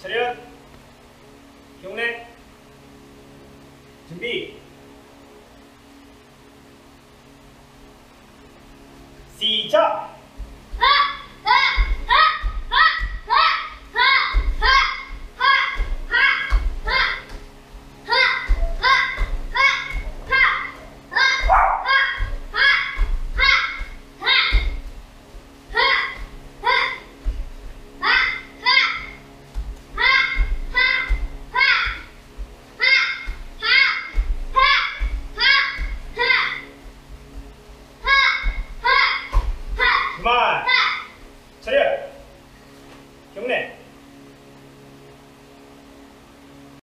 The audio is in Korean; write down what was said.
차렷. 경례. 준비. 시작. Mal.